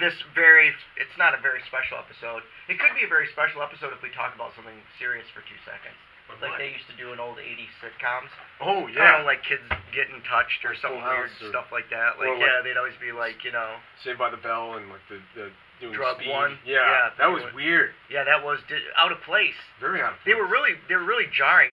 this very. It's not a very special episode. It could be a very special episode if we talk about something serious for two seconds, But like what? they used to do in old '80s sitcoms. Oh yeah. don't like kids getting touched or Like something weird, or- stuff like that. Like, like- yeah, they'd always be like, you know, Saved by the Bell and like the, the doing Drug speed. one? Yeah, Yeah, that was weird. yeah, that was di- out of place. Very out of They were really, they were really jarring.